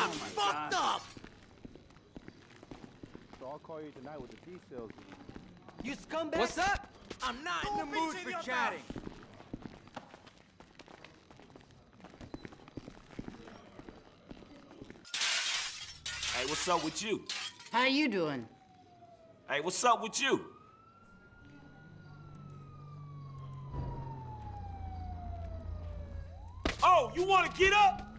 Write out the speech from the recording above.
I'm oh fucked up! So I'll call you tonight with the details. You scumbag! What's up? I'm not in the Don't mood for chatting. chatting. Hey, what's up with you? How you doing? Hey, what's up with you? Oh, you want to get up?